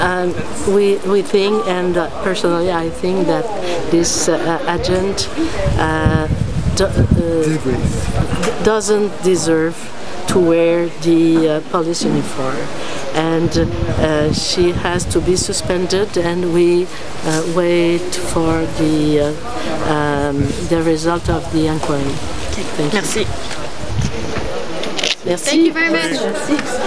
Um, we, we think, and uh, personally I think that this uh, agent uh, do, doesn't deserve to wear the police uniform and uh, she has to be suspended and we uh, wait for the, uh, um, the result of the inquiry. Thank you. Merci. Merci. Thank you very much.